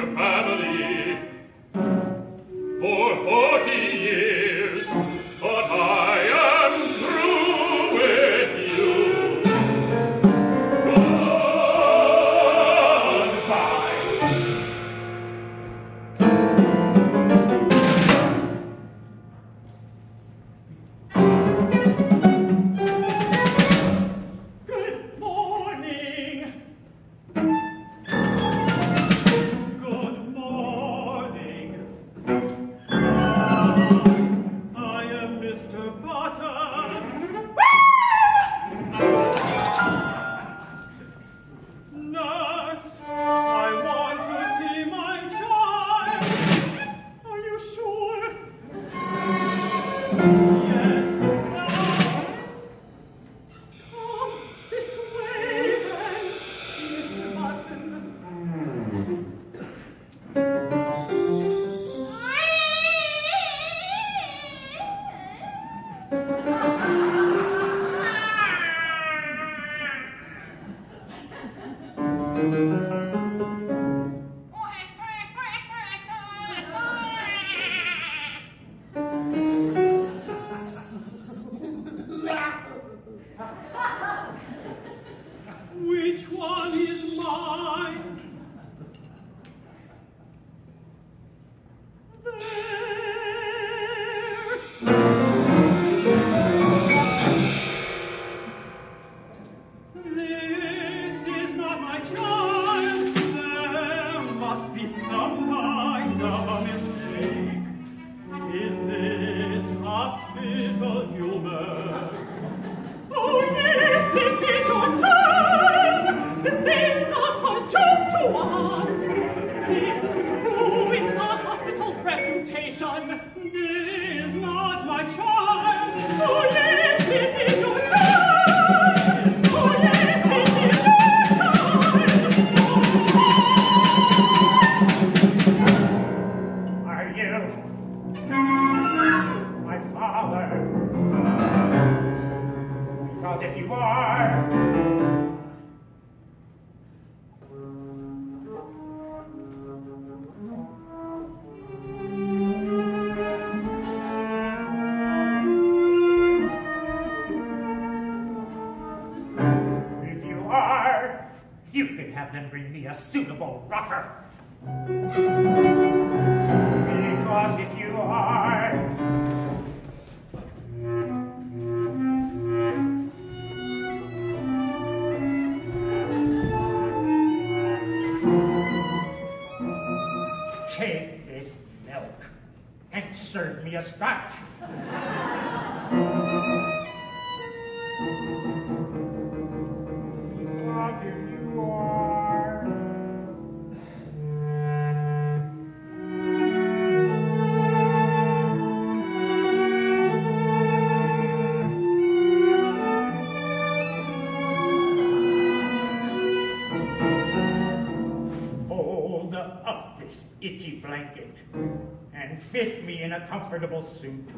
your family rocker. comfortable suit.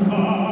Oh.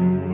Mm-hmm.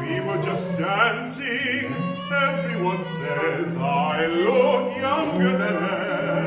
We were just dancing. Everyone says I look younger than ever.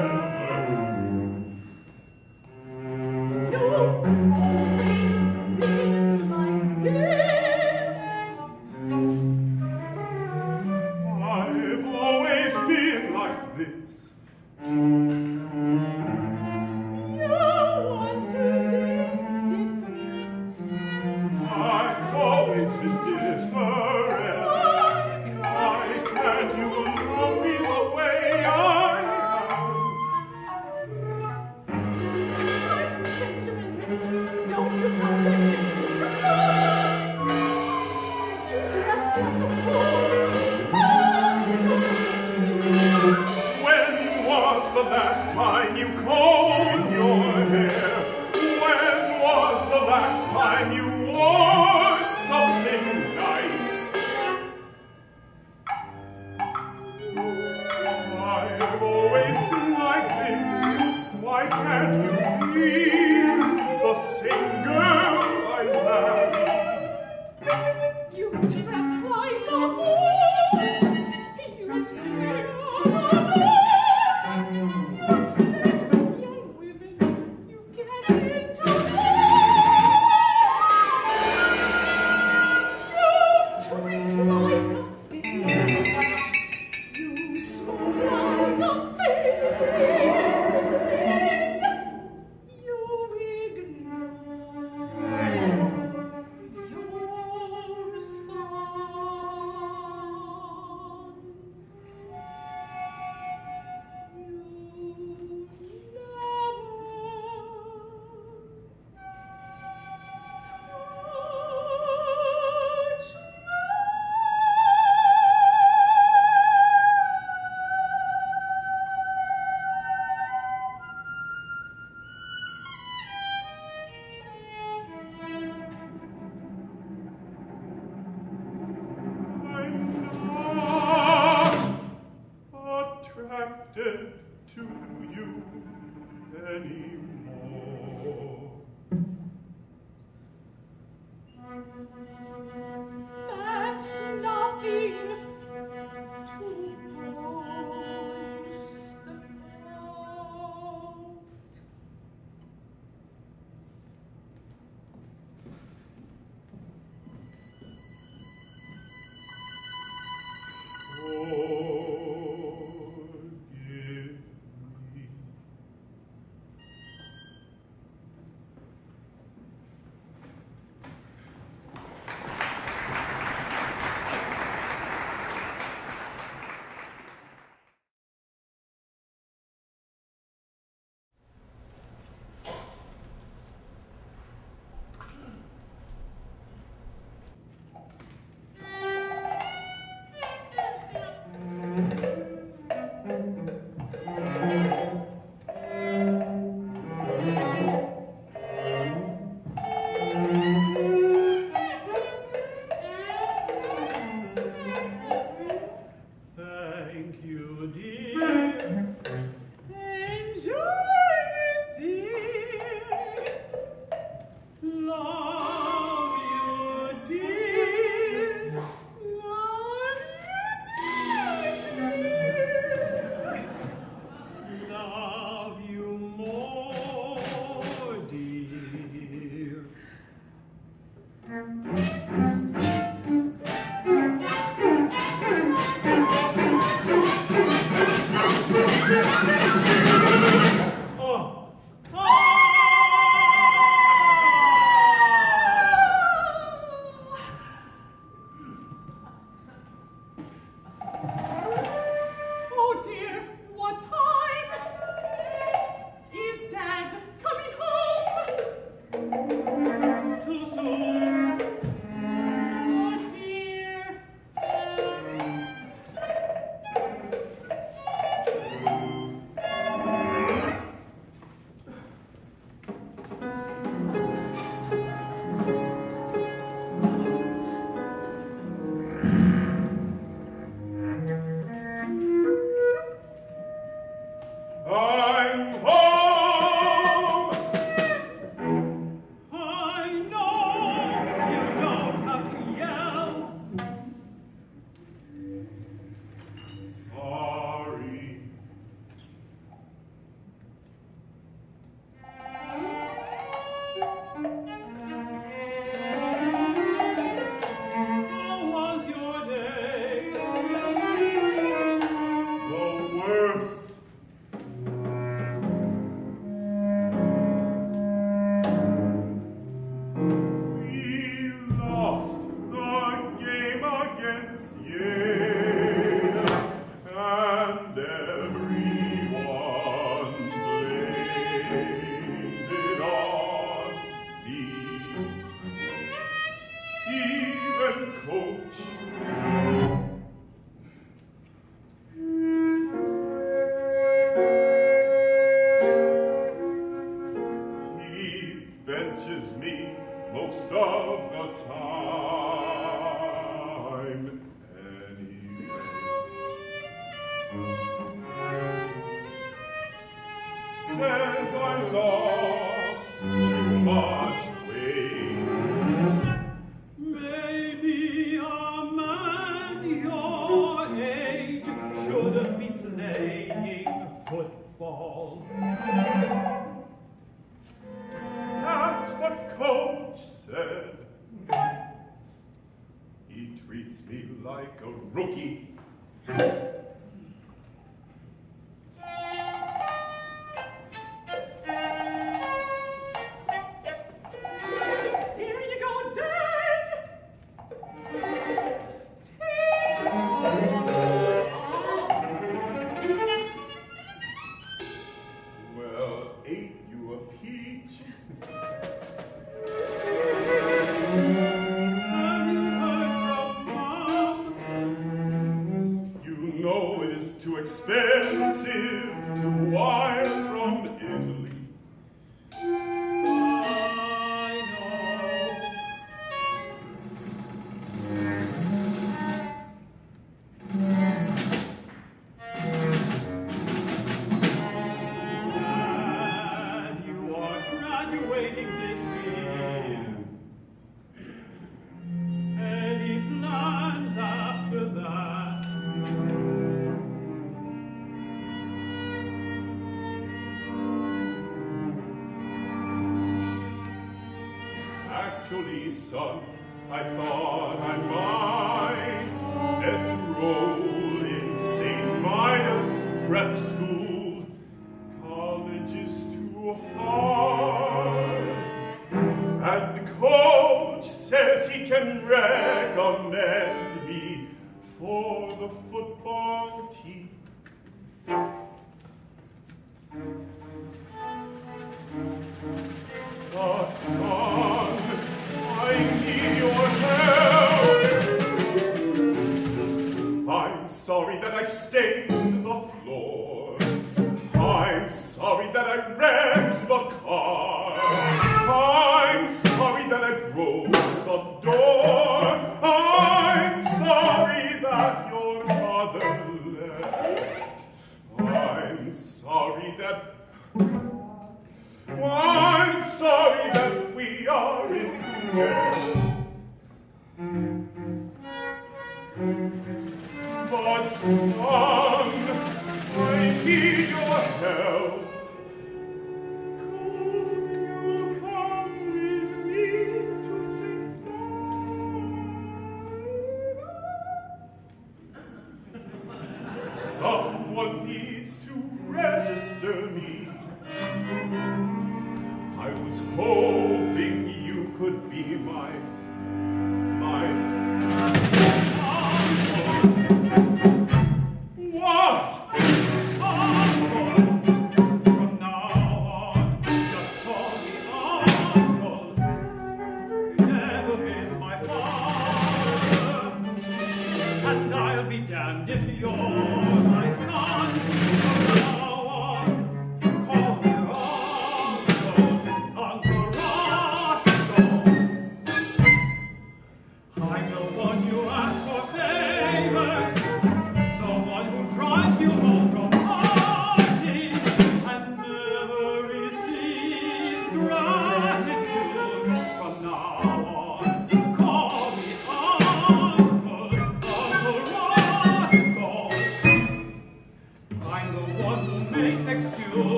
experience.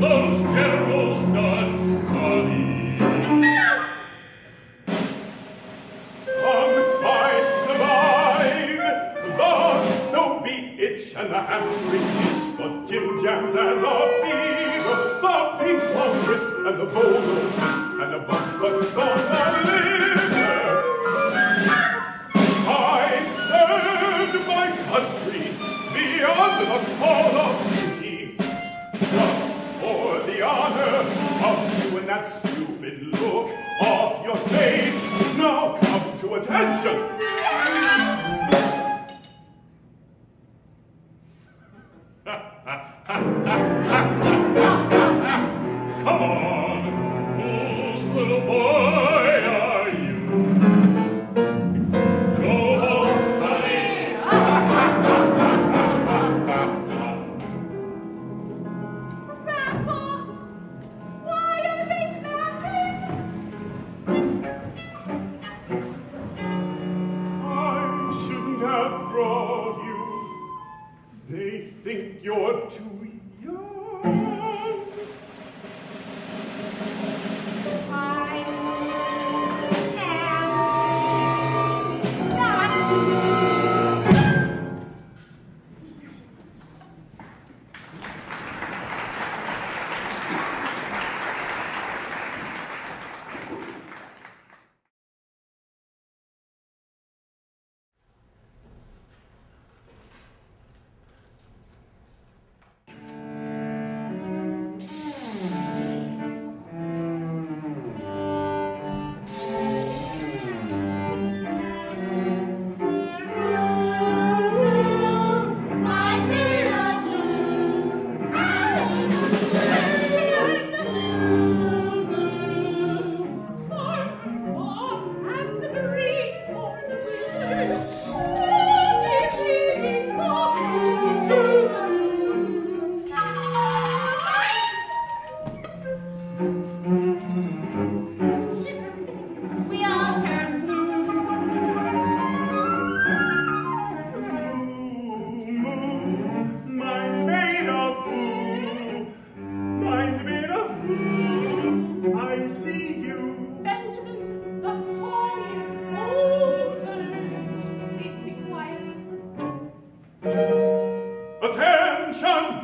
those generals redemption